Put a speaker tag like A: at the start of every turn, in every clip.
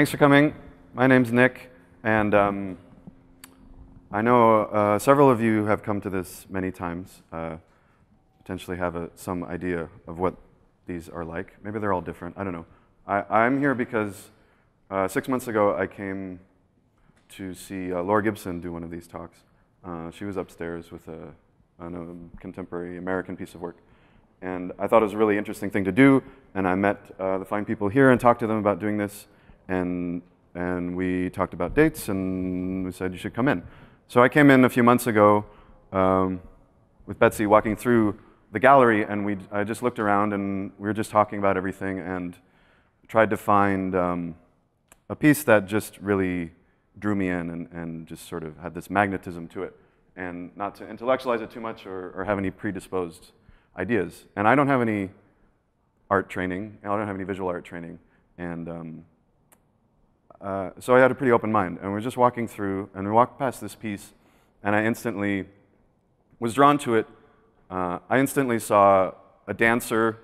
A: Thanks for coming. My name's Nick, and um, I know uh, several of you have come to this many times, uh, potentially have a, some idea of what these are like. Maybe they're all different, I don't know. I, am here because uh, six months ago I came to see uh, Laura Gibson do one of these talks. Uh, she was upstairs with a, a contemporary American piece of work. And I thought it was a really interesting thing to do, and I met uh, the fine people here and talked to them about doing this, and, and we talked about dates, and we said you should come in. So I came in a few months ago um, with Betsy walking through the gallery, and we, I just looked around, and we were just talking about everything, and tried to find um, a piece that just really drew me in and, and just sort of had this magnetism to it, and not to intellectualize it too much or, or have any predisposed ideas. And I don't have any art training. I don't have any visual art training. And um, uh, so I had a pretty open mind. And we were just walking through, and we walked past this piece, and I instantly was drawn to it. Uh, I instantly saw a dancer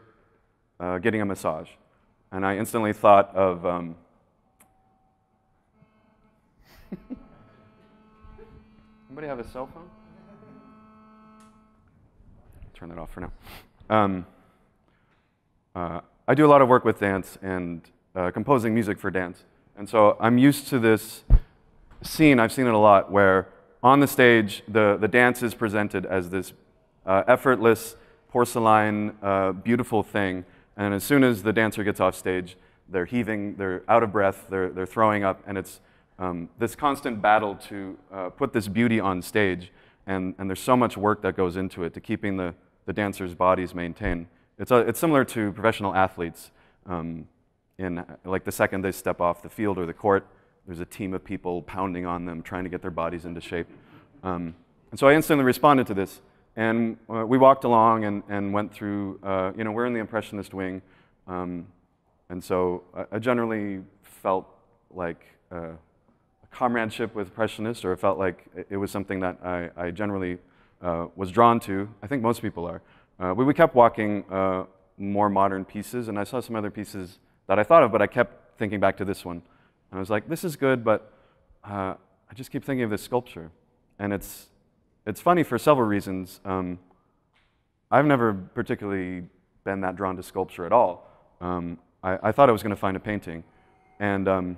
A: uh, getting a massage. And I instantly thought of. Um, Anybody have a cell phone? turn that off for now. Um, uh, I do a lot of work with dance and uh, composing music for dance. And so I'm used to this scene, I've seen it a lot, where on the stage, the, the dance is presented as this uh, effortless, porcelain, uh, beautiful thing. And as soon as the dancer gets off stage, they're heaving, they're out of breath, they're, they're throwing up, and it's um, this constant battle to uh, put this beauty on stage. And, and there's so much work that goes into it to keeping the, the dancers' bodies maintained. It's, a, it's similar to professional athletes. Um, in like the second they step off the field or the court, there's a team of people pounding on them, trying to get their bodies into shape. Um, and so I instantly responded to this. And uh, we walked along and, and went through, uh, you know, we're in the Impressionist wing. Um, and so I, I, generally felt like uh, a comradeship with Impressionists, or felt like it was something that I, I generally uh, was drawn to. I think most people are. Uh, we, we kept walking uh, more modern pieces, and I saw some other pieces that I thought of, but I kept thinking back to this one. And I was like, this is good, but uh, I just keep thinking of this sculpture. And it's, it's funny for several reasons. Um, I've never particularly been that drawn to sculpture at all. Um, I, I, thought I was going to find a painting. And um,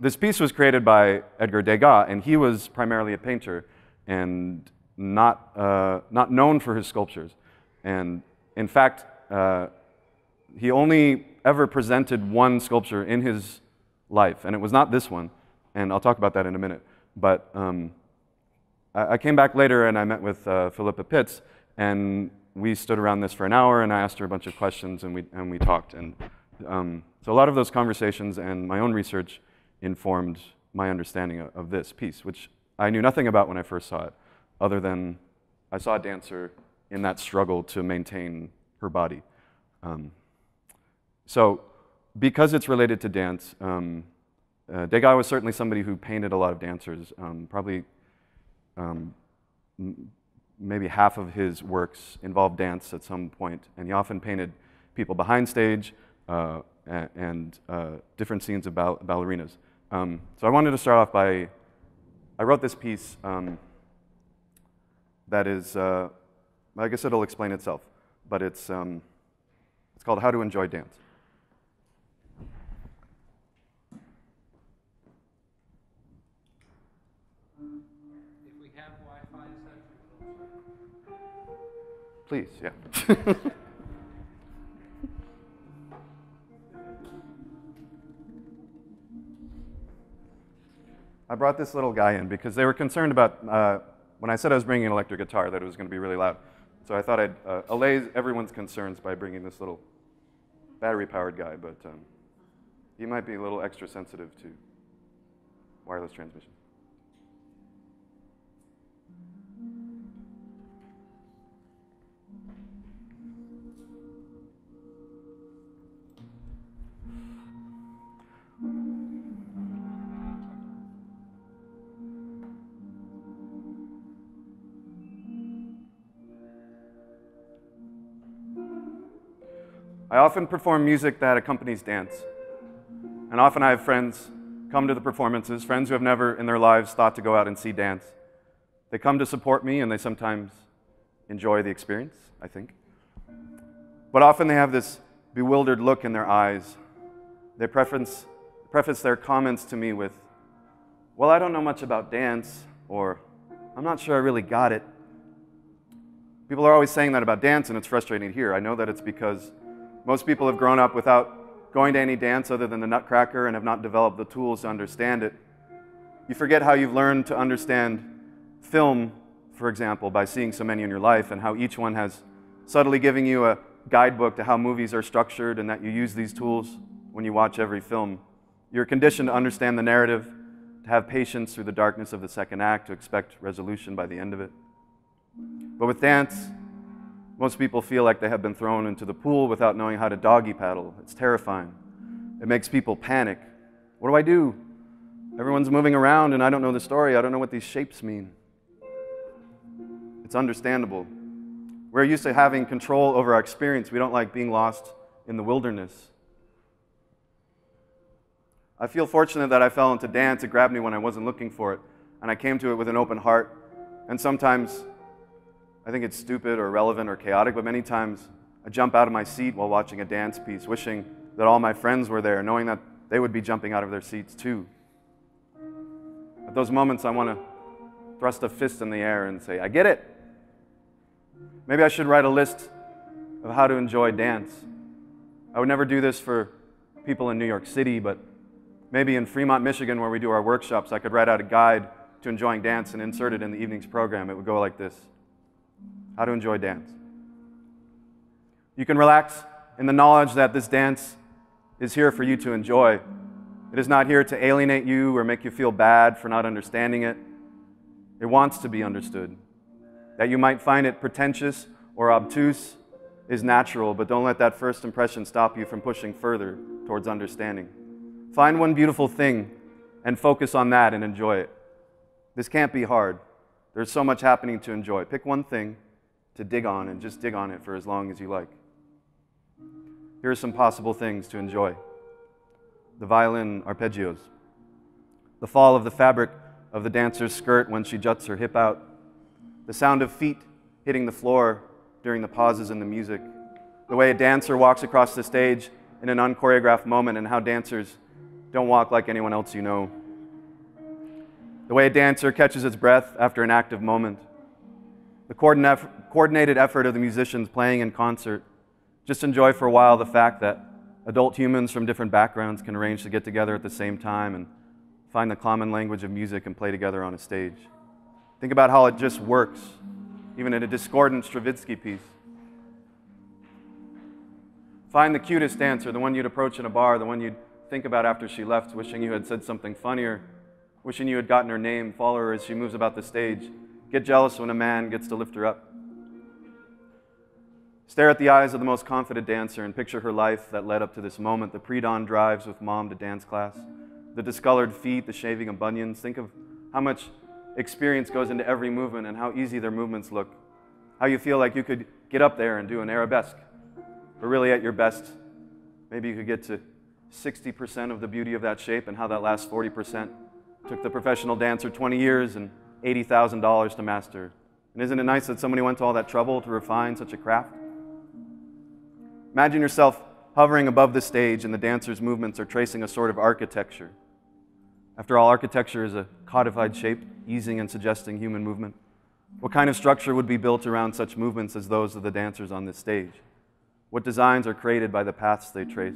A: this piece was created by Edgar Degas, and he was primarily a painter. And not, uh, not known for his sculptures. And in fact, uh, he only ever presented one sculpture in his life, and it was not this one. And I'll talk about that in a minute. But um, I, I, came back later and I met with uh, Philippa Pitts, and we stood around this for an hour, and I asked her a bunch of questions, and we, and we talked. And um, so a lot of those conversations and my own research informed my understanding of, of this piece, which I knew nothing about when I first saw it other than I saw a dancer in that struggle to maintain her body. Um, so, because it's related to dance, um, uh, Degas was certainly somebody who painted a lot of dancers. Um, probably um, maybe half of his works involved dance at some point, and he often painted people behind stage uh, and uh, different scenes of ball ballerinas. Um, so I wanted to start off by, I wrote this piece um, that is, uh, I guess it'll explain itself, but it's, um, it's called How to Enjoy Dance. Please, yeah. I brought this little guy in because they were concerned about uh, when I said I was bringing an electric guitar, that it was going to be really loud. So I thought I'd uh, allay everyone's concerns by bringing this little battery-powered guy, but um, he might be a little extra sensitive to wireless transmission. I often perform music that accompanies dance. And often I have friends come to the performances, friends who have never in their lives thought to go out and see dance. They come to support me and they sometimes enjoy the experience, I think. But often they have this bewildered look in their eyes. They preference, preface their comments to me with, Well, I don't know much about dance, or I'm not sure I really got it. People are always saying that about dance, and it's frustrating to hear. I know that it's because most people have grown up without going to any dance other than the Nutcracker and have not developed the tools to understand it. You forget how you've learned to understand film, for example, by seeing so many in your life, and how each one has subtly giving you a guidebook to how movies are structured and that you use these tools when you watch every film. You're conditioned to understand the narrative, to have patience through the darkness of the second act, to expect resolution by the end of it. But with dance, most people feel like they have been thrown into the pool without knowing how to doggy paddle. It's terrifying. It makes people panic. What do I do? Everyone's moving around and I don't know the story. I don't know what these shapes mean. It's understandable. We're used to having control over our experience. We don't like being lost in the wilderness. I feel fortunate that I fell into dance. It grabbed me when I wasn't looking for it. And I came to it with an open heart. And sometimes I think it's stupid or irrelevant or chaotic, but many times I jump out of my seat while watching a dance piece, wishing that all my friends were there, knowing that they would be jumping out of their seats too. At those moments, I want to thrust a fist in the air and say, I get it. Maybe I should write a list of how to enjoy dance. I would never do this for people in New York City, but maybe in Fremont, Michigan, where we do our workshops, I could write out a guide to enjoying dance and insert it in the evening's program. It would go like this how to enjoy dance. You can relax in the knowledge that this dance is here for you to enjoy. It is not here to alienate you or make you feel bad for not understanding it. It wants to be understood. That you might find it pretentious or obtuse is natural, but don't let that first impression stop you from pushing further towards understanding. Find one beautiful thing and focus on that and enjoy it. This can't be hard. There's so much happening to enjoy. Pick one thing to dig on and just dig on it for as long as you like. Here are some possible things to enjoy. The violin arpeggios, the fall of the fabric of the dancer's skirt when she juts her hip out, the sound of feet hitting the floor during the pauses in the music, the way a dancer walks across the stage in an unchoreographed moment, and how dancers don't walk like anyone else you know, the way a dancer catches its breath after an active moment. The coordinated effort of the musicians playing in concert. Just enjoy for a while the fact that adult humans from different backgrounds can arrange to get together at the same time and find the common language of music and play together on a stage. Think about how it just works, even in a discordant Stravinsky piece. Find the cutest dancer, the one you'd approach in a bar, the one you'd think about after she left, wishing you had said something funnier, wishing you had gotten her name, follow her as she moves about the stage. Get jealous when a man gets to lift her up. Stare at the eyes of the most confident dancer and picture her life that led up to this moment the pre dawn drives with mom to dance class, the discolored feet, the shaving of bunions. Think of how much experience goes into every movement and how easy their movements look. How you feel like you could get up there and do an arabesque. But really, at your best, maybe you could get to 60% of the beauty of that shape, and how that last 40% took the professional dancer 20 years and $80,000 to master. And isn't it nice that somebody went to all that trouble to refine such a craft? Imagine yourself hovering above the stage and the dancer's movements are tracing a sort of architecture. After all, architecture is a codified shape, easing and suggesting human movement. What kind of structure would be built around such movements as those of the dancers on this stage? What designs are created by the paths they trace?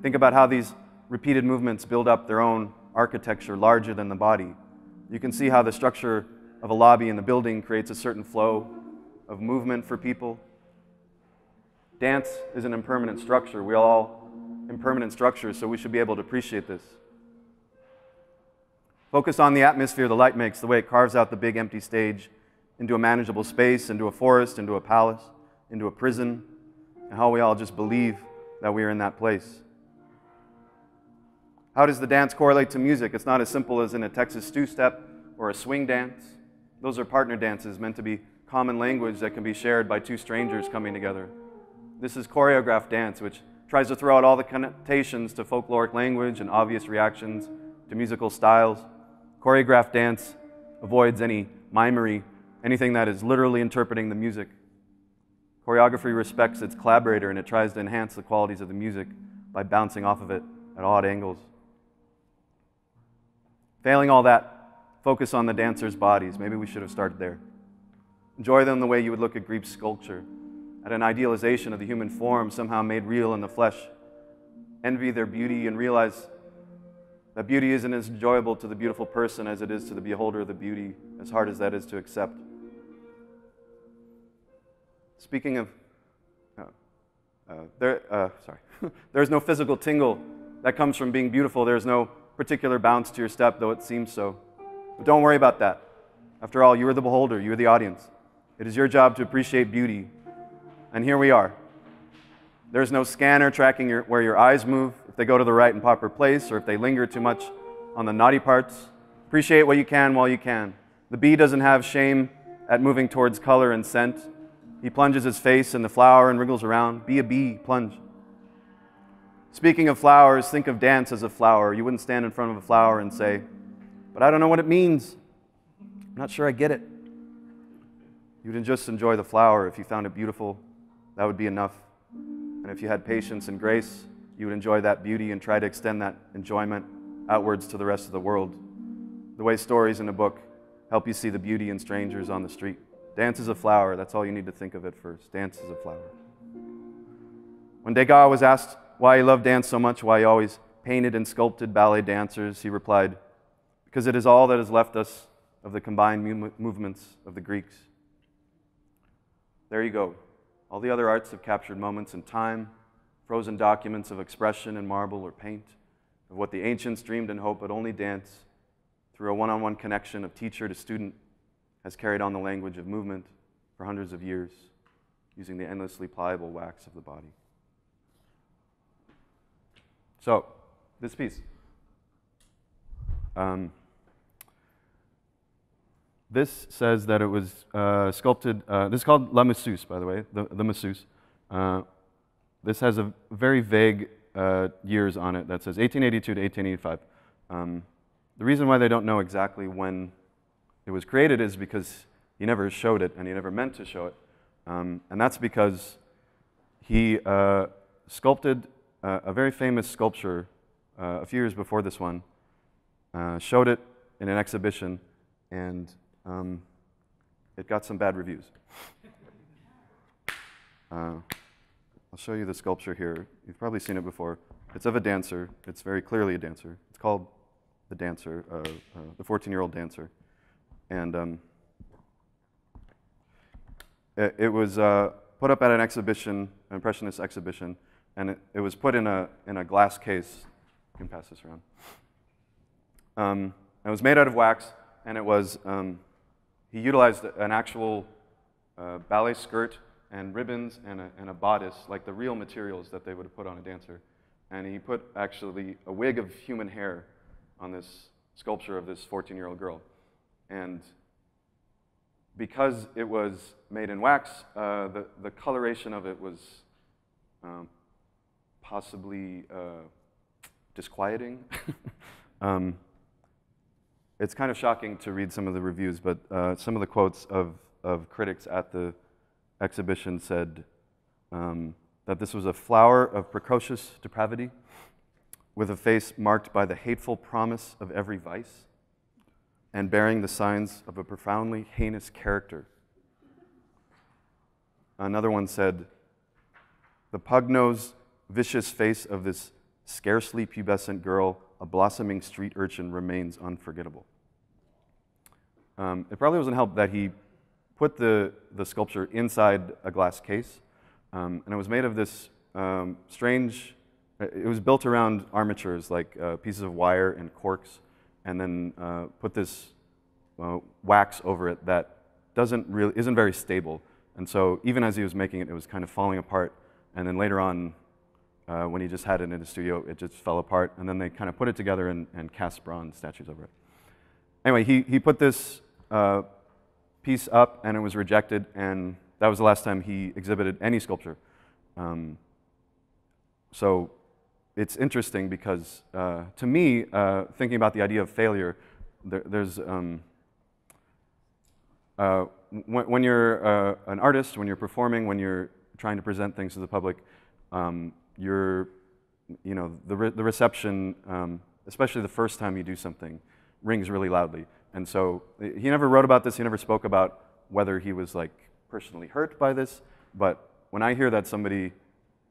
A: Think about how these repeated movements build up their own architecture larger than the body, you can see how the structure of a lobby in the building creates a certain flow of movement for people. Dance is an impermanent structure. We all impermanent structures, so we should be able to appreciate this. Focus on the atmosphere the light makes, the way it carves out the big empty stage into a manageable space, into a forest, into a palace, into a prison, and how we all just believe that we are in that place. How does the dance correlate to music? It's not as simple as in a Texas two step or a swing dance. Those are partner dances meant to be common language that can be shared by two strangers coming together. This is choreographed dance, which tries to throw out all the connotations to folkloric language and obvious reactions to musical styles. Choreographed dance avoids any mimery, anything that is literally interpreting the music. Choreography respects its collaborator and it tries to enhance the qualities of the music by bouncing off of it at odd angles. Failing all that, focus on the dancers' bodies. Maybe we should have started there. Enjoy them the way you would look at Greek sculpture, at an idealization of the human form somehow made real in the flesh. Envy their beauty and realize that beauty isn't as enjoyable to the beautiful person as it is to the beholder of the beauty, as hard as that is to accept. Speaking of, uh, uh, there, uh, sorry, there's no physical tingle that comes from being beautiful. There's no particular bounce to your step, though it seems so. But don't worry about that. After all, you are the beholder, you are the audience. It is your job to appreciate beauty. And here we are. There's no scanner tracking your, where your eyes move, if they go to the right and proper place, or if they linger too much on the naughty parts. Appreciate what you can while you can. The bee doesn't have shame at moving towards color and scent. He plunges his face in the flower and wriggles around. Be a bee, plunge. Speaking of flowers, think of dance as a flower. You wouldn't stand in front of a flower and say, But I don't know what it means. I'm not sure I get it. You would just enjoy the flower. If you found it beautiful, that would be enough. And if you had patience and grace, you would enjoy that beauty and try to extend that enjoyment outwards to the rest of the world. The way stories in a book help you see the beauty in strangers on the street. Dance is a flower. That's all you need to think of it first. Dance is a flower. When Degas was asked why he loved dance so much, why he always painted and sculpted ballet dancers, he replied, Because it is all that has left us of the combined movements of the Greeks. There you go. All the other arts have captured moments in time, frozen documents of expression in marble or paint, of what the ancients dreamed and hoped, but only dance, through a one on one connection of teacher to student, has carried on the language of movement for hundreds of years, using the endlessly pliable wax of the body. So, this piece. Um, this says that it was uh, sculpted, uh, this is called La Masseuse, by the way, the, the Masseuse. Uh, this has a very vague uh, years on it that says 1882 to 1885. Um, the reason why they don't know exactly when it was created is because he never showed it and he never meant to show it. Um, and that's because he uh, sculpted uh, a very famous sculpture uh, a few years before this one, uh, showed it in an exhibition, and um, it got some bad reviews. Uh, I'll show you the sculpture here. You've probably seen it before. It's of a dancer. It's very clearly a dancer. It's called The Dancer, uh, uh, the 14 year old dancer. And um, it, it, was uh, put up at an exhibition, an Impressionist exhibition, and it, it, was put in a, in a glass case. You can pass this around. Um, it was made out of wax, and it was, um, he utilized an actual uh, ballet skirt and ribbons and a, and a bodice, like the real materials that they would have put on a dancer. And he put actually a wig of human hair on this sculpture of this 14 year old girl. And because it was made in wax, uh, the, the coloration of it was um, possibly uh, disquieting. um, it's kind of shocking to read some of the reviews, but uh, some of the quotes of, of critics at the exhibition said um, that this was a flower of precocious depravity with a face marked by the hateful promise of every vice and bearing the signs of a profoundly heinous character. Another one said, the pug-nosed, vicious face of this scarcely pubescent girl, a blossoming street urchin, remains unforgettable. Um, it probably wasn't helped that he put the, the sculpture inside a glass case, um, and it was made of this um, strange, it was built around armatures, like uh, pieces of wire and corks, and then uh, put this uh, wax over it that doesn't really, isn't very stable. And so even as he was making it, it was kind of falling apart. And then later on, uh, when he just had it in the studio, it just fell apart. And then they kind of put it together and, and cast bronze statues over it. Anyway, he, he put this uh, piece up and it was rejected, and that was the last time he exhibited any sculpture. Um, so it's interesting because uh, to me, uh, thinking about the idea of failure, there, there's um, uh, when, when, you're uh, an artist, when you're performing, when you're trying to present things to the public, um, you're, you know, the, re the reception, um, especially the first time you do something, rings really loudly. And so he never wrote about this. He never spoke about whether he was like personally hurt by this. But when I hear that somebody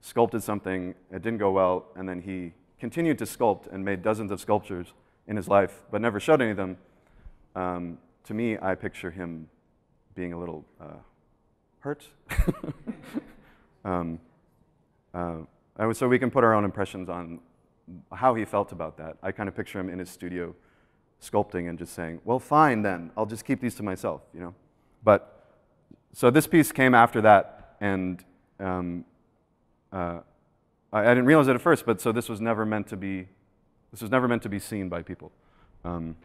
A: sculpted something, it didn't go well, and then he continued to sculpt and made dozens of sculptures in his life, but never showed any of them, um, to me, I picture him being a little uh, hurt. um, uh, so we can put our own impressions on how he felt about that. I kind of picture him in his studio sculpting and just saying, well, fine then, I'll just keep these to myself, you know? But, so this piece came after that, and um, uh, I, I, didn't realize it at first, but so this was never meant to be, this was never meant to be seen by people. Um,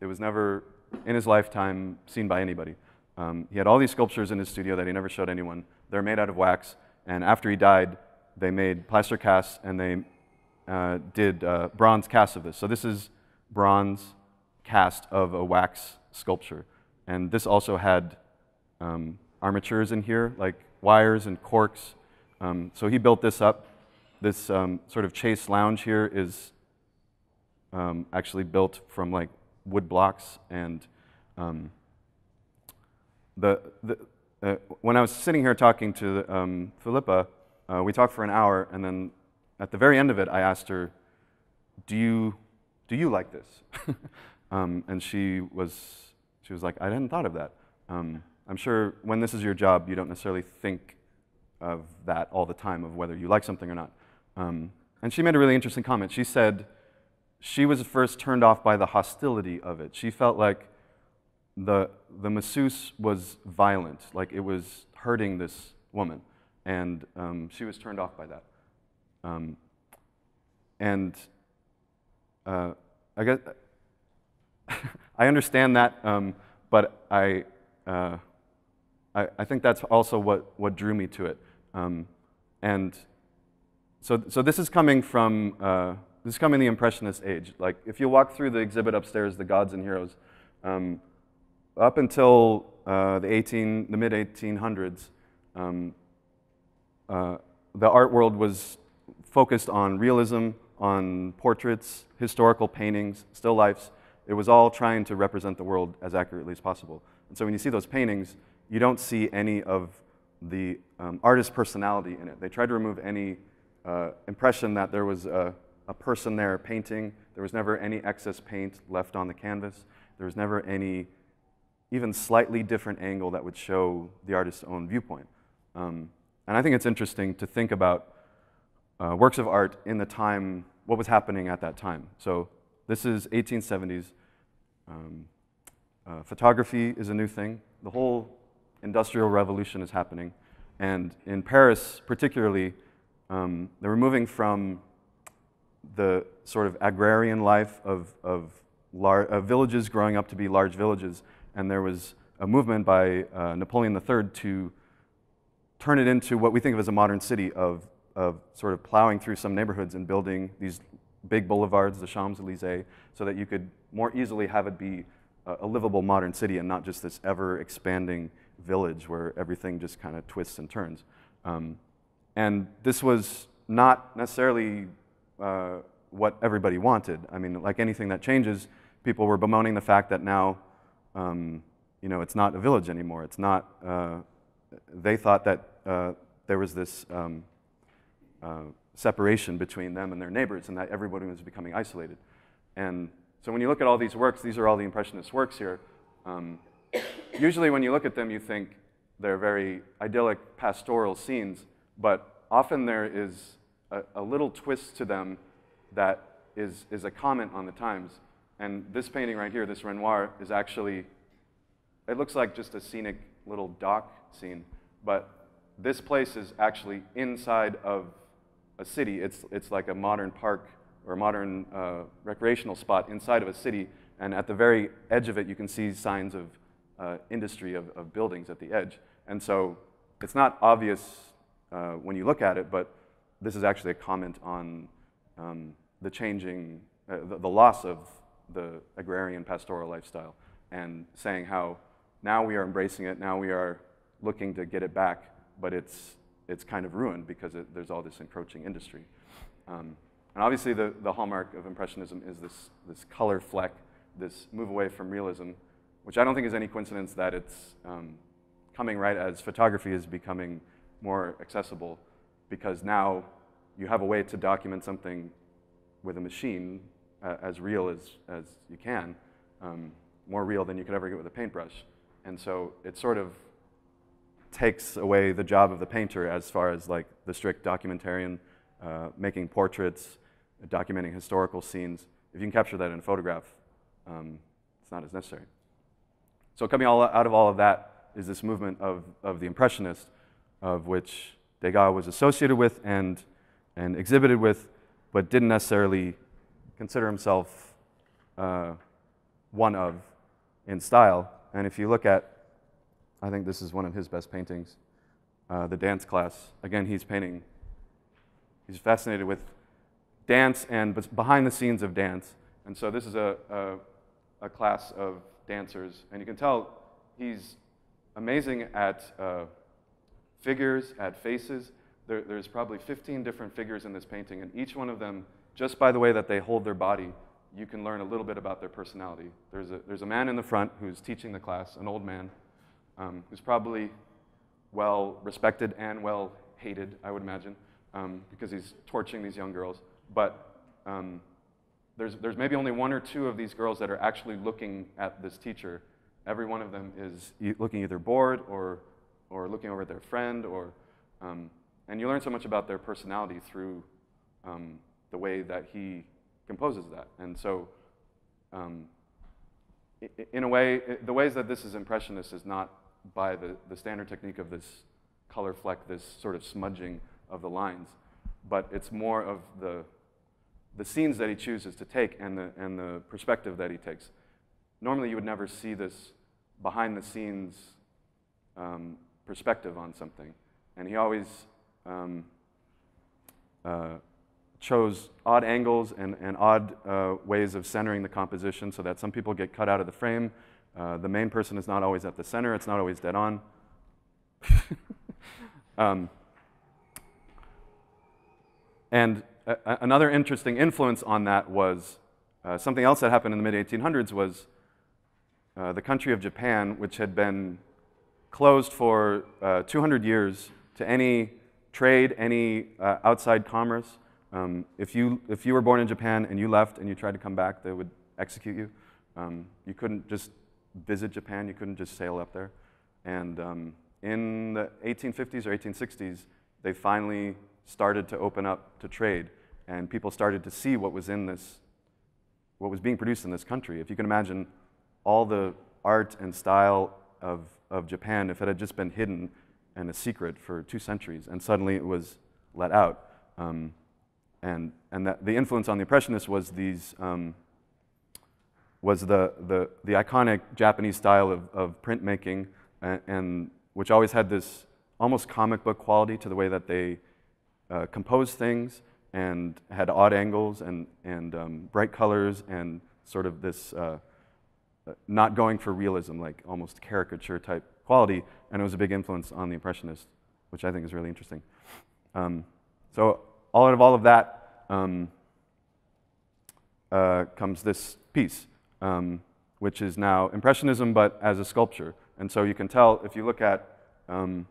A: it was never, in his lifetime, seen by anybody. Um, he had all these sculptures in his studio that he never showed anyone. They're made out of wax, and after he died, they made plaster casts and they uh, did uh, bronze casts of this. So this is bronze cast of a wax sculpture. And this also had um, armatures in here, like wires and corks um, so he built this up. This um, sort of chaise lounge here is um, actually built from like wood blocks. And um, the, the, uh, when I was sitting here talking to um, Philippa, uh, we talked for an hour, and then at the very end of it, I asked her, "Do you, do you like this?" Um, and she was, she was like, "I hadn't thought of that." I'm sure when this is your job, you don't necessarily think of that all the time, of whether you like something or not. Um, and she made a really interesting comment. She said she was first turned off by the hostility of it. She felt like the, the masseuse was violent, like it was hurting this woman. And um, she was turned off by that. Um, and uh, I guess I understand that, um, but I, uh, I, I, think that's also what, what drew me to it. Um, and so, so this is coming from uh, this is coming the Impressionist age. Like if you walk through the exhibit upstairs, the Gods and Heroes, um, up until uh, the 18, the mid 1800s, um, uh, the art world was focused on realism, on portraits, historical paintings, still lifes. It was all trying to represent the world as accurately as possible. And so when you see those paintings, you don't see any of the um, artist's personality in it. They tried to remove any uh, impression that there was a, a, person there painting. There was never any excess paint left on the canvas. There was never any even slightly different angle that would show the artist's own viewpoint. Um, and I think it's interesting to think about uh, works of art in the time, what was happening at that time. So this is 1870s. Um, uh, photography is a new thing. The whole industrial revolution is happening. And in Paris, particularly, um, they were moving from the sort of agrarian life of, of, of, villages growing up to be large villages. And there was a movement by uh, Napoleon III to turn it into what we think of as a modern city of, of sort of plowing through some neighborhoods and building these big boulevards, the Champs Elysees, so that you could more easily have it be a, a livable modern city and not just this ever expanding village where everything just kind of twists and turns. Um, and this was not necessarily uh, what everybody wanted. I mean, like anything that changes, people were bemoaning the fact that now, um, you know, it's not a village anymore. It's not, uh, they thought that uh, there was this um, uh, separation between them and their neighbors and that everybody was becoming isolated. And so when you look at all these works, these are all the Impressionist works here. Um, usually when you look at them, you think they're very idyllic pastoral scenes, but often there is a, a little twist to them that is, is a comment on the times. And this painting right here, this Renoir, is actually, it looks like just a scenic little dock scene, but this place is actually inside of a city. It's, it's like a modern park or a modern uh, recreational spot inside of a city, and at the very edge of it, you can see signs of uh, industry of, of, buildings at the edge. And so it's not obvious uh, when you look at it, but this is actually a comment on um, the changing, uh, the, the loss of the agrarian pastoral lifestyle and saying how now we are embracing it, now we are looking to get it back, but it's, it's kind of ruined because it, there's all this encroaching industry. Um, and obviously, the, the hallmark of Impressionism is this, this color fleck, this move away from realism, which I don't think is any coincidence that it's um, coming right as photography is becoming more accessible because now you have a way to document something with a machine uh, as real as, as you can, um, more real than you could ever get with a paintbrush. And so it sort of takes away the job of the painter as far as like the strict documentarian, uh, making portraits, documenting historical scenes. If you can capture that in a photograph, um, it's not as necessary. So coming all out of all of that is this movement of, of the Impressionists, of which Degas was associated with and, and exhibited with, but didn't necessarily consider himself uh, one of in style. And if you look at, I think this is one of his best paintings, uh, the dance class. Again, he's painting, he's fascinated with dance and behind the scenes of dance. And so this is a, a, a class of dancers. And you can tell he's amazing at uh, figures, at faces. There, there's probably 15 different figures in this painting, and each one of them, just by the way that they hold their body, you can learn a little bit about their personality. There's a, there's a man in the front who's teaching the class, an old man, um, who's probably well respected and well hated, I would imagine, um, because he's torching these young girls. But um, there's, there's maybe only one or two of these girls that are actually looking at this teacher. Every one of them is looking either bored or, or looking over at their friend, or, um, and you learn so much about their personality through um, the way that he composes that. And so, um, in a way, the ways that this is impressionist is not by the, the standard technique of this color fleck, this sort of smudging of the lines, but it's more of the the scenes that he chooses to take and the, and the perspective that he takes. Normally, you would never see this behind the scenes um, perspective on something. And he always um, uh, chose odd angles and, and odd uh, ways of centering the composition so that some people get cut out of the frame. Uh, the main person is not always at the center, it's not always dead on. um, and another interesting influence on that was uh, something else that happened in the mid 1800s was uh, the country of Japan, which had been closed for uh, 200 years to any trade, any uh, outside commerce. Um, if, you, if you were born in Japan and you left and you tried to come back, they would execute you. Um, you couldn't just visit Japan, you couldn't just sail up there. And um, in the 1850s or 1860s, they finally started to open up to trade, and people started to see what was in this, what was being produced in this country. If you can imagine all the art and style of, of Japan, if it had just been hidden and a secret for two centuries, and suddenly it was let out. Um, and and that the influence on the Impressionists was these um, was the, the, the iconic Japanese style of, of printmaking, and, and which always had this almost comic book quality to the way that they uh, composed things and had odd angles and, and um, bright colors and sort of this uh, uh, not going for realism, like almost caricature type quality. And it was a big influence on the Impressionists, which I think is really interesting. Um, so, all out of all of that um, uh, comes this piece, um, which is now Impressionism, but as a sculpture. And so you can tell if you look at um,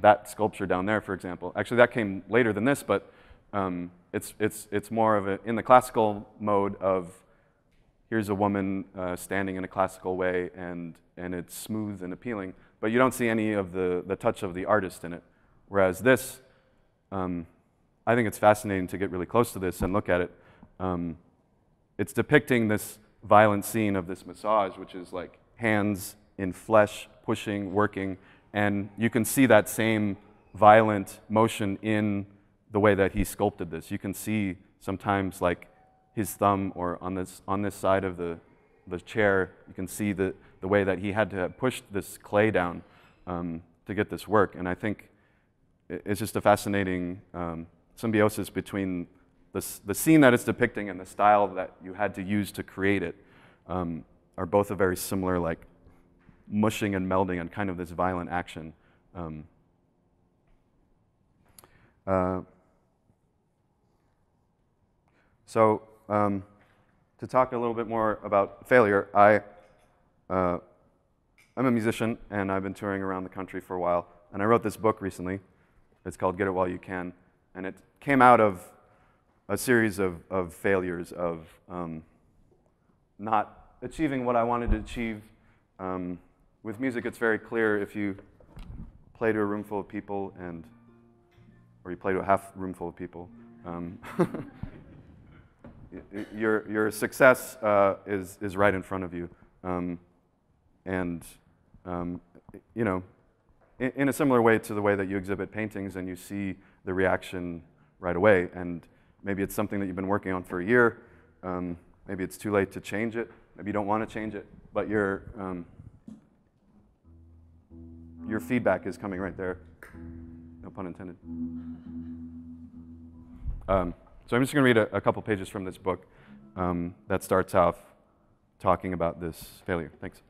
A: that sculpture down there, for example. Actually, that came later than this, but um, it's, it's, it's more of a, in the classical mode of here's a woman uh, standing in a classical way and, and it's smooth and appealing, but you don't see any of the, the touch of the artist in it. Whereas this, um, I think it's fascinating to get really close to this and look at it. Um, it's depicting this violent scene of this massage, which is like hands in flesh, pushing, working, and you can see that same violent motion in the way that he sculpted this. You can see sometimes like his thumb or on this, on this side of the, the chair, you can see the, the way that he had to have pushed this clay down um, to get this work. And I think it's just a fascinating um, symbiosis between the the, scene that it's depicting and the style that you had to use to create it um, are both a very similar, like mushing and melding and kind of this violent action. Um, uh, so, um, to talk a little bit more about failure, I, uh, I'm a musician and I've been touring around the country for a while. And I wrote this book recently. It's called Get It While You Can. And it came out of a series of, of failures of um, not achieving what I wanted to achieve. Um, with music, it's very clear if you play to a room full of people and, or you play to a half room full of people, um, your, your success uh, is, is right in front of you. Um, and, um, you know, in, in a similar way to the way that you exhibit paintings and you see the reaction right away. And maybe it's something that you've been working on for a year. Um, maybe it's too late to change it. Maybe you don't want to change it, but your, um, your feedback is coming right there. No pun intended. Um, so I'm just going to read a, a couple pages from this book um, that starts off talking about this failure. Thanks.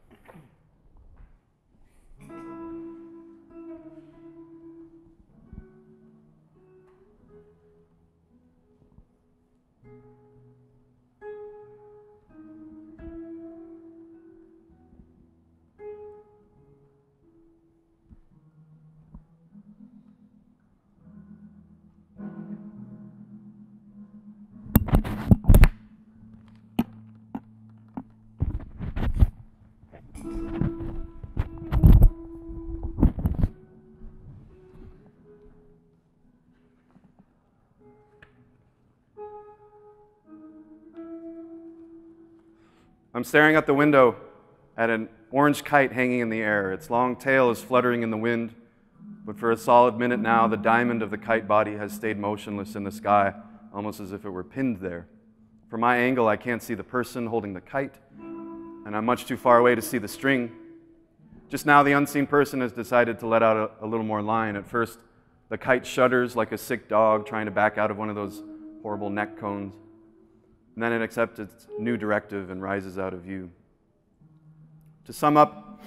A: I'm staring out the window at an orange kite hanging in the air. Its long tail is fluttering in the wind, but for a solid minute now, the diamond of the kite body has stayed motionless in the sky, almost as if it were pinned there. From my angle, I can't see the person holding the kite, and I'm much too far away to see the string. Just now, the unseen person has decided to let out a, a little more line. At first, the kite shudders like a sick dog trying to back out of one of those horrible neck cones. And then it accepts its new directive and rises out of view. To sum up,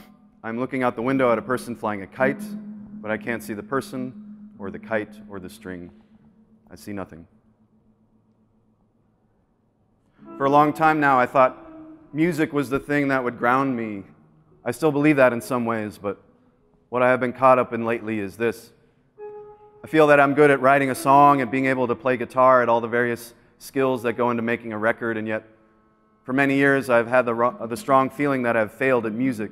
A: I'm looking out the window at a person flying a kite, but I can't see the person or the kite or the string. I see nothing. For a long time now, I thought music was the thing that would ground me. I still believe that in some ways, but what I have been caught up in lately is this. I feel that I'm good at writing a song and being able to play guitar at all the various skills that go into making a record, and yet for many years I've had the, the strong feeling that I've failed at music.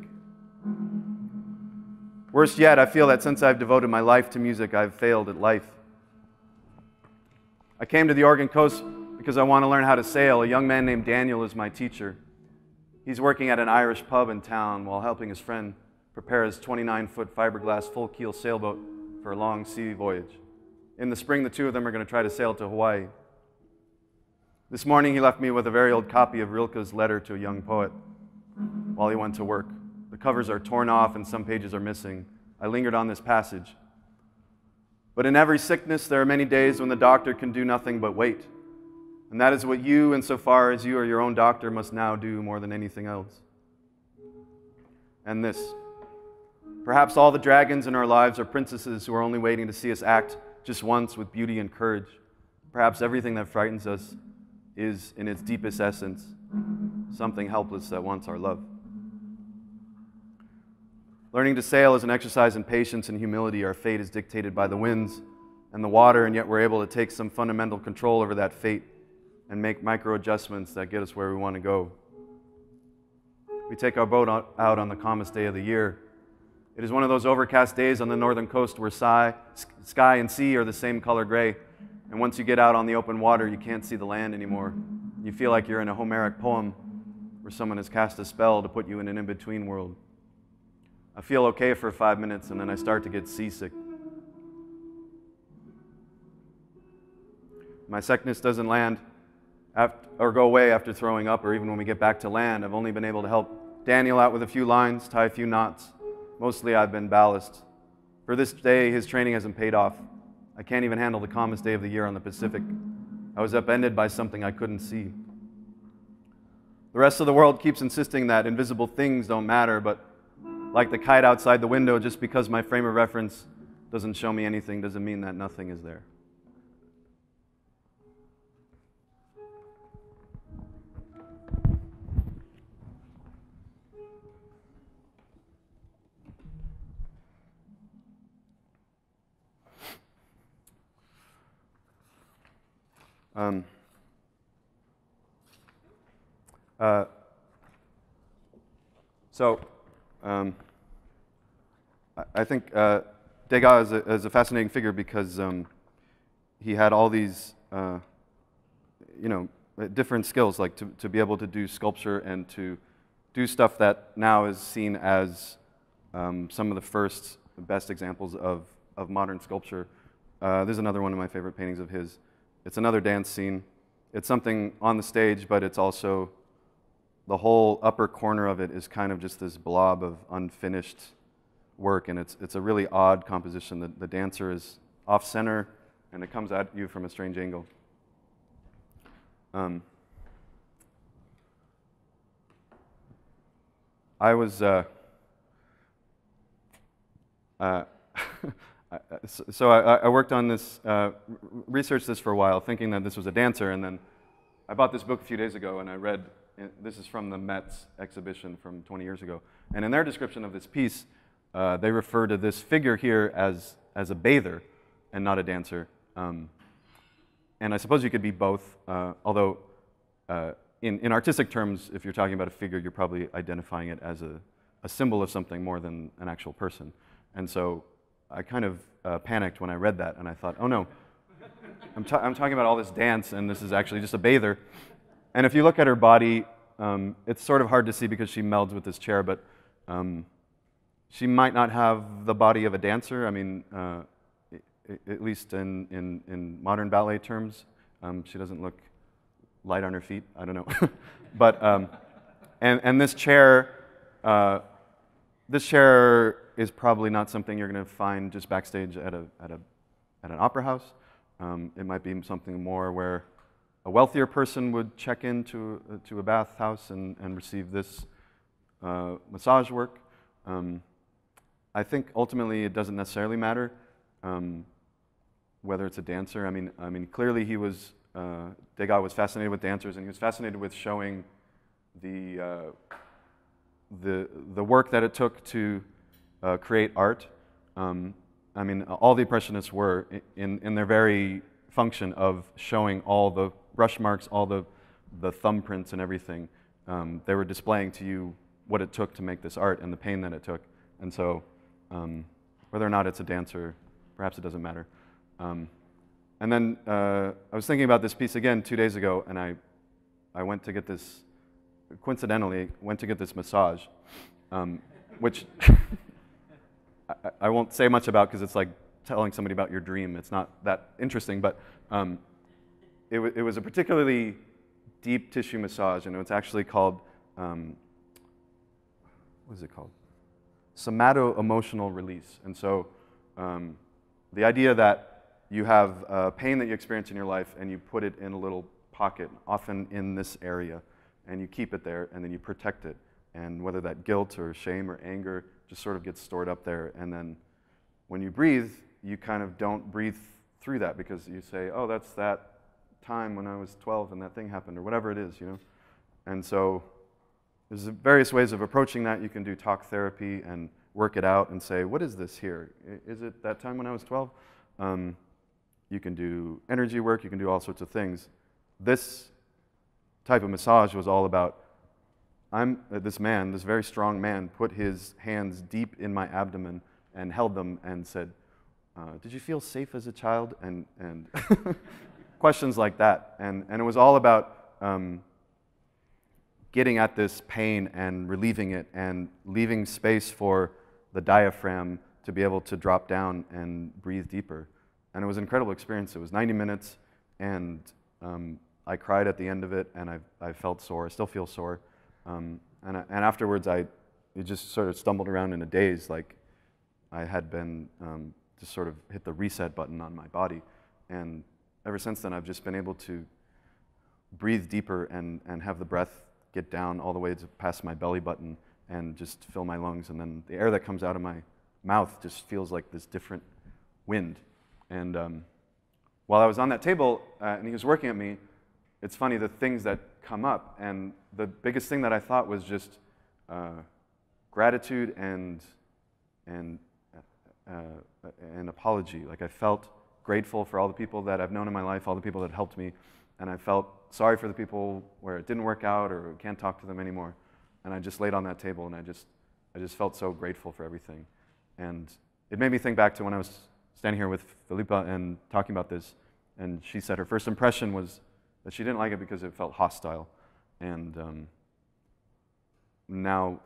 A: Worse yet, I feel that since I've devoted my life to music, I've failed at life. I came to the Oregon coast because I want to learn how to sail. A young man named Daniel is my teacher. He's working at an Irish pub in town while helping his friend prepare his 29 foot fiberglass full keel sailboat for a long sea voyage. In the spring, the two of them are going to try to sail to Hawaii. This morning, he left me with a very old copy of Rilke's letter to a young poet while he went to work. The covers are torn off and some pages are missing. I lingered on this passage. But in every sickness, there are many days when the doctor can do nothing but wait. And that is what you, insofar as you are your own doctor, must now do more than anything else. And this perhaps all the dragons in our lives are princesses who are only waiting to see us act just once with beauty and courage. Perhaps everything that frightens us is, in its deepest essence, something helpless that wants our love. Learning to sail is an exercise in patience and humility. Our fate is dictated by the winds and the water, and yet we're able to take some fundamental control over that fate and make micro adjustments that get us where we want to go. We take our boat out on the calmest day of the year. It is one of those overcast days on the northern coast where sky and sea are the same color gray. And once you get out on the open water, you can't see the land anymore. You feel like you're in a Homeric poem where someone has cast a spell to put you in an in between world. I feel okay for five minutes and then I start to get seasick. My sickness doesn't land after, or go away after throwing up, or even when we get back to land. I've only been able to help Daniel out with a few lines, tie a few knots. Mostly I've been ballast. For this day, his training hasn't paid off. I can't even handle the calmest day of the year on the Pacific. I was upended by something I couldn't see. The rest of the world keeps insisting that invisible things don't matter, but like the kite outside the window, just because my frame of reference doesn't show me anything doesn't mean that nothing is there. Um, uh, so, um, I, I, think uh, Degas is a, is a, fascinating figure because um, he had all these, uh, you know, different skills, like to, to be able to do sculpture and to do stuff that now is seen as um, some of the first best examples of, of modern sculpture. Uh, there's another one of my favorite paintings of his. It's another dance scene. It's something on the stage, but it's also the whole upper corner of it is kind of just this blob of unfinished work, and it's, it's a really odd composition. The, the dancer is off center, and it comes at you from a strange angle. Um, I was. Uh, uh, so I, I, worked on this, uh, researched this for a while, thinking that this was a dancer, and then I bought this book a few days ago, and I read. Uh, this is from the Met's exhibition from 20 years ago, and in their description of this piece, uh, they refer to this figure here as as a bather, and not a dancer. Um, and I suppose you could be both, uh, although uh, in, in artistic terms, if you're talking about a figure, you're probably identifying it as a, a symbol of something more than an actual person. And so I kind of uh, panicked when I read that, and I thought, oh no, I'm, ta- I'm, talking about all this dance, and this is actually just a bather. And if you look at her body, um, it's sort of hard to see because she melds with this chair, but um, she might not have the body of a dancer. I mean, uh, at least in, in, in modern ballet terms, um, she doesn't look light on her feet. I don't know. but, um, and, and this chair, uh, this chair is probably not something you're going to find just backstage at, a, at, a, at an opera house. Um, it might be something more where a wealthier person would check into uh, to a bathhouse and, and receive this uh, massage work. Um, I think ultimately it doesn't necessarily matter um, whether it's a dancer. I mean, I mean, clearly he was, uh, Degas was fascinated with dancers and he was fascinated with showing the, uh, the, the work that it took to uh, create art. Um, I mean, all the Impressionists were in, in their very function of showing all the brush marks, all the, the thumbprints and everything. Um, they were displaying to you what it took to make this art and the pain that it took. And so, um, whether or not it's a dancer, perhaps it doesn't matter. Um, and then uh, I was thinking about this piece again two days ago, and I, I went to get this, coincidentally, went to get this massage, um, which I, I, won't say much about because it's like telling somebody about your dream. It's not that interesting, but um, it, it, was a particularly deep tissue massage, and it's actually called, um, what is it called? Somato emotional release. And so um, the idea that you have pain that you experience in your life and you put it in a little pocket, often in this area, and you keep it there and then you protect it. And whether that guilt or shame or anger just sort of gets stored up there. And then when you breathe, you kind of don't breathe through that because you say, oh, that's that time when I was 12 and that thing happened, or whatever it is, you know? And so there's various ways of approaching that. You can do talk therapy and work it out and say, what is this here? Is it that time when I was 12? Um, you can do energy work, you can do all sorts of things. This type of massage was all about I'm, uh, this man, this very strong man, put his hands deep in my abdomen and held them and said, uh, Did you feel safe as a child? And, and questions like that. And, and it was all about um, getting at this pain and relieving it and leaving space for the diaphragm to be able to drop down and breathe deeper. And it was an incredible experience. It was 90 minutes, and um, I cried at the end of it, and I, I felt sore. I still feel sore. Um, and, and afterwards, I just sort of stumbled around in a daze, like I had been um, just sort of hit the reset button on my body. And ever since then, I've just been able to breathe deeper and, and have the breath get down all the way to past my belly button and just fill my lungs. And then the air that comes out of my mouth just feels like this different wind. And um, while I was on that table uh, and he was working at me, it's funny the things that come up. And the biggest thing that I thought was just uh, gratitude and, and uh, an apology. Like I felt grateful for all the people that I've known in my life, all the people that helped me, and I felt sorry for the people where it didn't work out or can't talk to them anymore. And I just laid on that table and I just, I just felt so grateful for everything. And it made me think back to when I was standing here with Felipa and talking about this. And she said her first impression was that she didn't like it because it felt hostile. And um, now,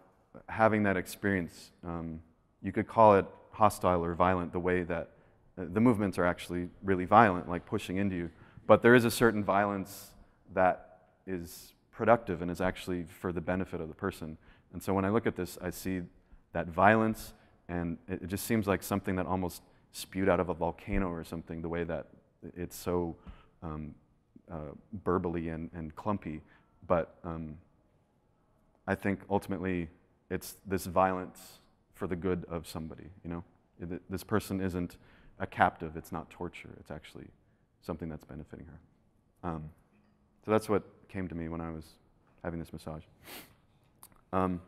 A: having that experience, um, you could call it hostile or violent the way that uh, the movements are actually really violent, like pushing into you. But there is a certain violence that is productive and is actually for the benefit of the person. And so when I look at this, I see that violence, and it, just seems like something that almost spewed out of a volcano or something, the way that it's so um, uh, burbly and, and clumpy. But um, I think ultimately it's this violence for the good of somebody, you know? This person isn't a captive, it's not torture, it's actually something that's benefiting her. Um, so that's what came to me when I was having this massage. Um,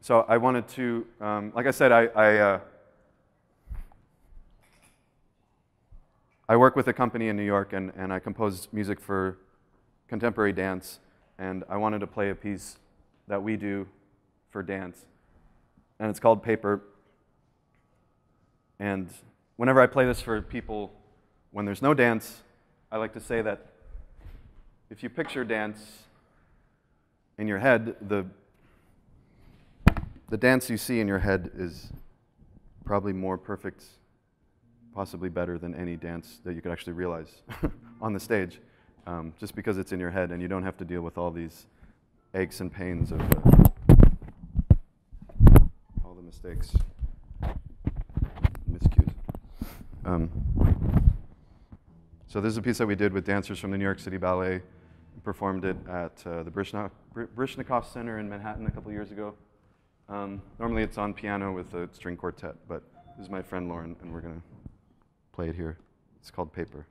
A: so I wanted to, um, like I said, I, I, uh, I, work with a company in New York and, and I compose music for contemporary dance. And I wanted to play a piece that we do for dance. And it's called Paper. And whenever I play this for people, when there's no dance, I like to say that if you picture dance in your head, the, the dance you see in your head is probably more perfect, possibly better than any dance that you could actually realize on the stage, um, just because it's in your head and you don't have to deal with all these aches and pains of uh, all the mistakes. Um, so this is a piece that we did with dancers from the New York City Ballet. Performed it at uh, the Baryshnikov Center in Manhattan a couple years ago. Um, normally it's on piano with a string quartet, but this is my friend Lauren, and we're going to play it here. It's called Paper.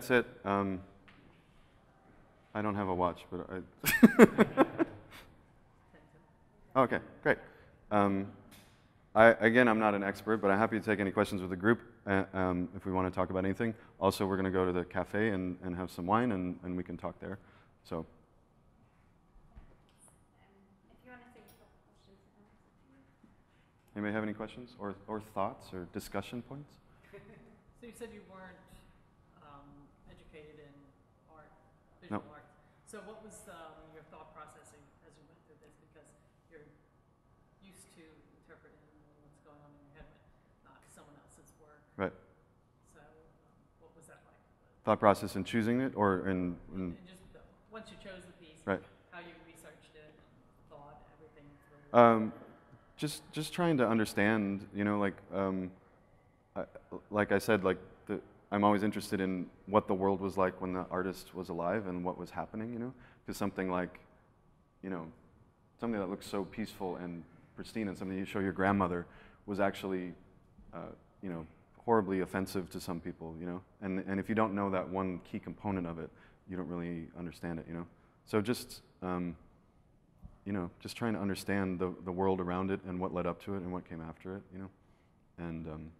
A: That's it. Um, I don't have a watch, but I. okay, great. Um, I, again, I'm not an expert, but I'm happy to take any questions with the group uh, um, if we want to talk about anything. Also, we're going to go to the cafe and, and have some wine, and, and we can talk there. So,
B: If you want to say a couple questions. um,
A: anybody have any questions or, or thoughts or discussion points?
C: So you said you weren't um, educated in art,
A: No.
C: visual arts. So what was um, your thought processing as you went through this? Because you're used to interpreting what's going on in your head, but not someone else's work.
A: Right.
C: So um, what was that like?
A: Thought process in choosing it, or in, in
C: And just the, once you chose the piece,
A: Right.
C: how you researched it, and thought everything through.
A: Um, just just trying to understand, you know, like um, I, like I said, like I'm always interested in what the world was like when the artist was alive and what was happening, you know, because something like, you know, something that looks so peaceful and pristine and something you show your grandmother was actually, uh, you know, horribly offensive to some people, you know, and and if you don't know that one key component of it, you don't really understand it, you know. So just um, you know, just trying to understand the, the world around it and what led up to it and what came after it, you know. And um,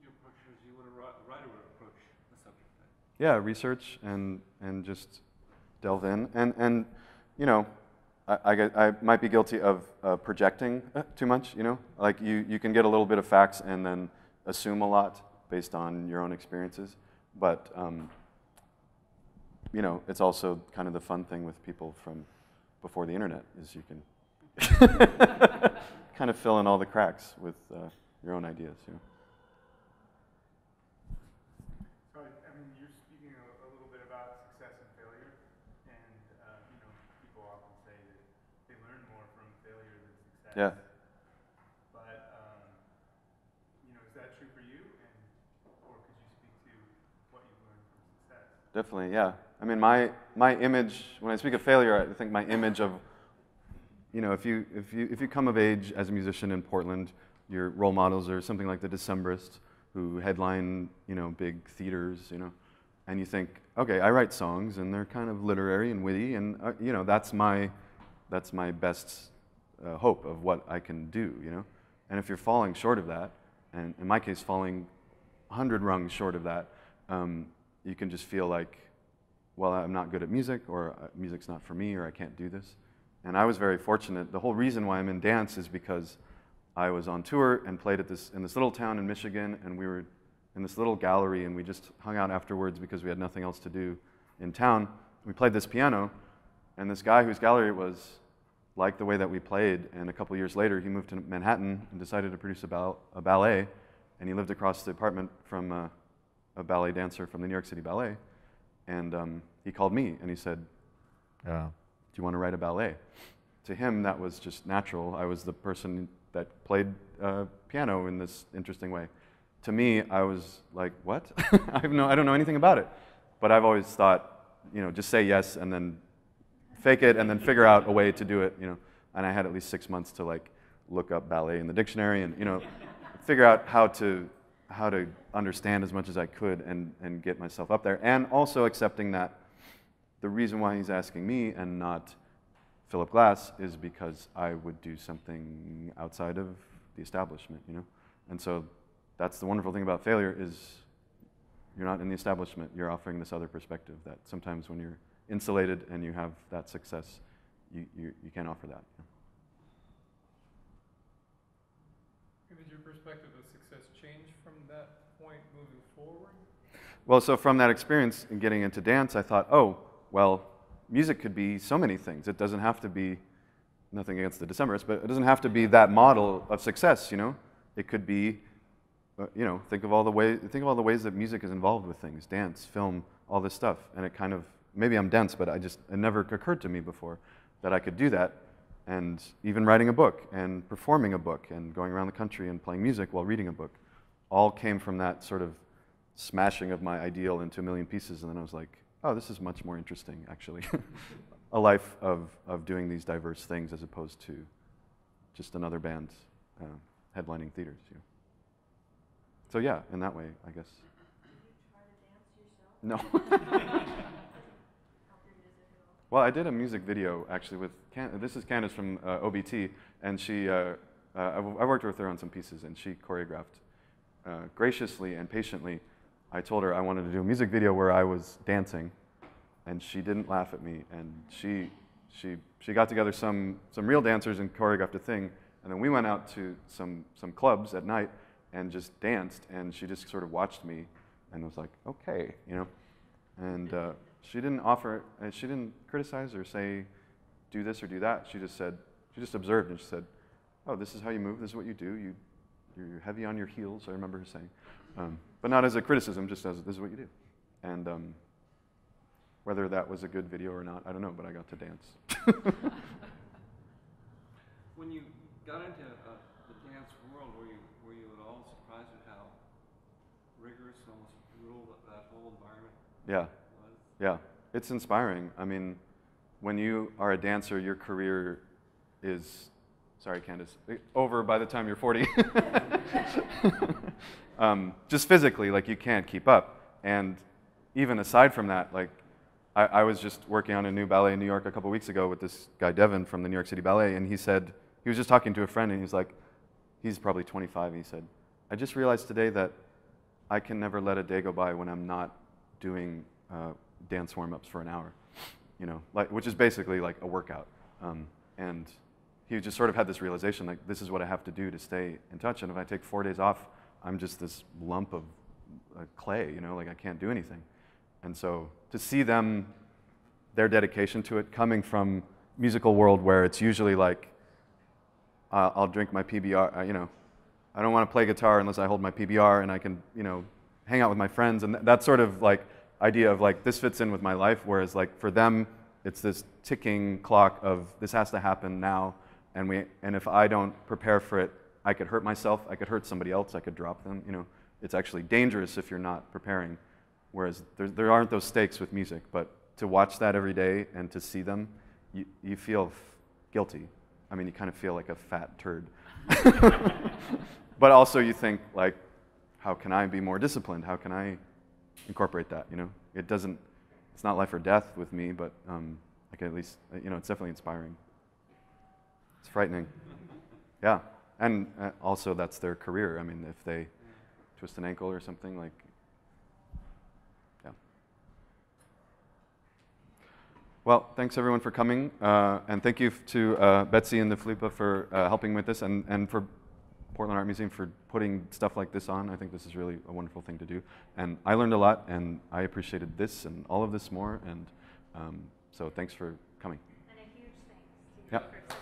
D: Your approach is you would a ri- writer would approach the subject. right?
A: Yeah, research and, and just delve in. And, and you know, I, I, I might be guilty of uh, projecting uh, too much, you know. Like you, you can get a little bit of facts and then assume a lot based on your own experiences. But, um, you know, it's also kind of the fun thing with people from before the internet is you can kind of fill in all the cracks with uh, your own ideas, you know.
E: So, I mean, you're speaking a, a little bit about success and failure, and, uh, you know, people often say that they learn more from failure than success.
A: Yeah.
E: But, um, you know, is that true for you, and, or could you speak to what you've learned from success?
A: Definitely, yeah. I mean, my, my image, when I speak of failure, I think my image of, you know, if you, if, you, if you come of age as a musician in Portland, your role models are something like the Decemberists who headline, you know, big theaters, you know, and you think, okay, I write songs and they're kind of literary and witty, and, uh, you know, that's my, that's my best uh, hope of what I can do, you know. And if you're falling short of that, and in my case, falling 100 rungs short of that, um, you can just feel like, well, I'm not good at music, or uh, music's not for me, or I can't do this. And I was very fortunate. The whole reason why I'm in dance is because I was on tour and played at this in this little town in Michigan, and we were in this little gallery, and we just hung out afterwards because we had nothing else to do in town. We played this piano, and this guy whose gallery it was liked the way that we played. And a couple years later, he moved to Manhattan and decided to produce a, ball- a ballet, and he lived across the apartment from uh, a ballet dancer from the New York City Ballet. And um, he called me and he said, uh, Do you want to write a ballet? To him, that was just natural. I was the person that played uh, piano in this interesting way. To me, I was like, What? I, have no, I don't know anything about it. But I've always thought, you know, just say yes and then fake it and then figure out a way to do it, you know. And I had at least six months to like look up ballet in the dictionary and, you know, figure out how to how to understand as much as I could and, and get myself up there. And also accepting that the reason why he's asking me and not Philip Glass is because I would do something outside of the establishment, you know? And so that's the wonderful thing about failure is you're not in the establishment. You're offering this other perspective that sometimes when you're insulated and you have that success, you, you, you can't offer that. know?
D: Did your perspective of success change from that point moving forward?
A: Well, so from that experience in getting into dance, I thought, oh, well, music could be so many things. It doesn't have to be, nothing against the Decemberists, but it doesn't have to be that model of success, you know? It could be, uh, you know, think of all the ways, think of all the ways that music is involved with things, dance, film, all this stuff. And it kind of, maybe I'm dense, but I just, it never occurred to me before that I could do that. And even writing a book and performing a book and going around the country and playing music while reading a book all came from that sort of smashing of my ideal into a million pieces. And then I was like, oh, this is much more interesting, actually. a life of, of doing these diverse things as opposed to just another band uh, headlining theaters. You know? So, yeah, in that way, I guess.
B: Did you try to dance yourself?
A: No.
B: help your music at all?
A: Well, I did a music video actually with Can- this is Candace from uh, OBT, and she uh, uh, I, I worked with her on some pieces, and she choreographed uh, graciously and patiently. I told her I wanted to do a music video where I was dancing, and she didn't laugh at me, and she she she got together some some real dancers and choreographed a thing, and then we went out to some some clubs at night and just danced, and she just sort of watched me, and was like, okay, you know, and uh, she didn't offer, uh, she didn't criticize or say, do this or do that. She just said, she just observed and she said, oh, this is how you move. This is what you do. You you're heavy on your heels. I remember her saying, um, but not as a criticism, just as this is what you do, and. Um, whether that was a good video or not, I don't know, but I got to dance.
F: When you got into uh, the dance world, were you were you at all surprised at how rigorous, and almost brutal that, that whole environment
A: yeah? Yeah. It's inspiring. I mean, when you are a dancer, your career is, sorry, Candace, over by the time you're 40. um, just physically, like you can't keep up. And even aside from that, like I, I was just working on a new ballet in New York a couple weeks ago with this guy Devin from the New York City Ballet, and he said he was just talking to a friend, and he's like, he's probably 25, and he said, I just realized today that I can never let a day go by when I'm not doing uh, dance warm-ups for an hour, you know, like which is basically like a workout. Um, and he just sort of had this realization, like this is what I have to do to stay in touch. And if I take four days off, I'm just this lump of uh, clay, you know, like I can't do anything. And so to see them, their dedication to it coming from musical world where it's usually like, uh, I'll drink my PBR, uh, you know, I don't want to play guitar unless I hold my PBR and I can, you know, hang out with my friends. And th- that sort of like idea of like, this fits in with my life. Whereas like for them, it's this ticking clock of this has to happen now. And, we, and if I don't prepare for it, I could hurt myself, I could hurt somebody else, I could drop them. You know, it's actually dangerous if you're not preparing. Whereas there, there aren't those stakes with music, but to watch that every day and to see them, you, you feel guilty. I mean, you kind of feel like a fat turd. but also you think like, how can I be more disciplined? How can I incorporate that? You know, it doesn't. It's not life or death with me, but um, I can at least, you know, it's definitely inspiring. It's frightening. Yeah, and uh, also that's their career. I mean, if they twist an ankle or something, like, yeah. Well, thanks everyone for coming, uh, and thank you to uh, Betsy and the Felipa for uh, helping with this, and, and for Portland Art Museum for putting stuff like this on. I think this is really a wonderful thing to do, and I learned a lot, and I appreciated this and all of this more, and um, so thanks for coming.
B: And a huge thanks to
A: Yeah.
B: you for